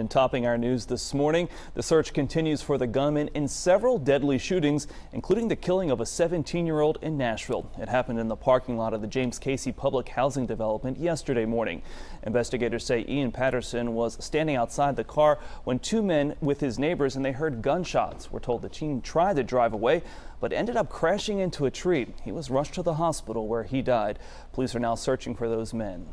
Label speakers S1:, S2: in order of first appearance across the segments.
S1: And topping our news this morning, the search continues for the gunman in several deadly shootings, including the killing of a 17-year-old in Nashville. It happened in the parking lot of the James Cayce Public Housing Development yesterday morning. Investigators say Ian Patterson was standing outside the car when two men with his neighbors and they heard gunshots. We're told the teen tried to drive away, but ended up crashing into a tree. He was rushed to the hospital where he died. Police are now searching for those men.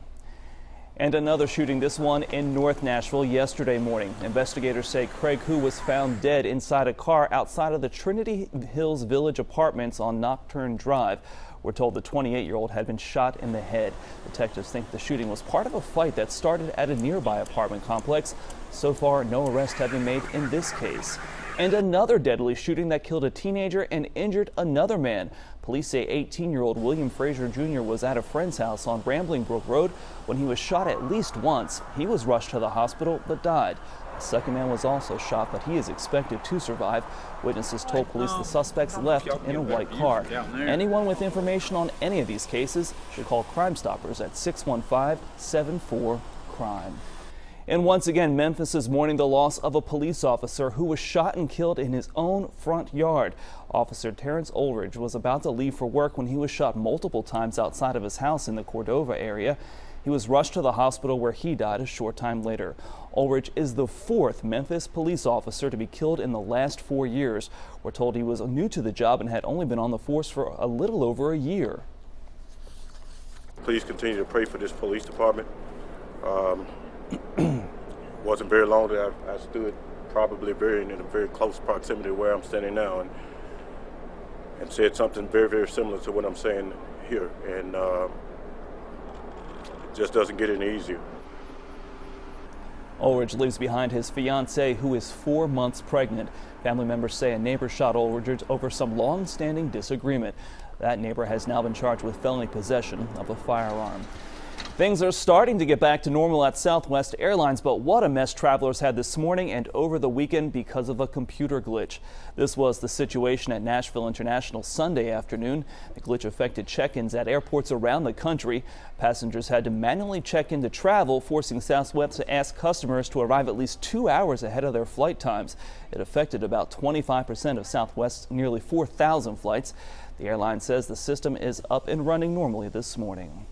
S1: And another shooting, this one in North Nashville yesterday morning. Investigators say Craig Hu was found dead inside a car outside of the Trinity Hills Village apartments on Nocturne Drive. We're told the 28-year-old had been shot in the head. Detectives think the shooting was part of a fight that started at a nearby apartment complex. So far, no arrests have been made in this case. And another deadly shooting that killed a teenager and injured another man. Police say 18-year-old William Frazier Jr. was at a friend's house on Rambling Brook Road when he was shot at least once. He was rushed to the hospital but died. The second man was also shot, but he is expected to survive. Witnesses told police the suspects left in a white car. Anyone with information on any of these cases should call Crime Stoppers at 615 74 Crime. And once again, Memphis is mourning the loss of a police officer who was shot and killed in his own front yard. Officer Terrence Oldridge was about to leave for work when he was shot multiple times outside of his house in the Cordova area. He was rushed to the hospital where he died a short time later. Ulrich is the fourth Memphis police officer to be killed in the last four years. We're told he was new to the job and had only been on the force for a little over a year.
S2: Please continue to pray for this police department. Um, wasn't very long that I, I, stood probably very in a very close proximity to where I'm standing now and and said something very very similar to what I'm saying here and uh, just doesn't get any easier.
S1: Oldridge leaves behind his fiancee, who is four months pregnant. Family members say a neighbor shot Oldridge over some long-standing disagreement. That neighbor has now been charged with felony possession of a firearm. Things are starting to get back to normal at Southwest Airlines, but what a mess travelers had this morning and over the weekend because of a computer glitch. This was the situation at Nashville International Sunday afternoon. The glitch affected check-ins at airports around the country. Passengers had to manually check in to travel, forcing Southwest to ask customers to arrive at least two hours ahead of their flight times. It affected about 25% of Southwest's nearly 4,000 flights. The airline says the system is up and running normally this morning.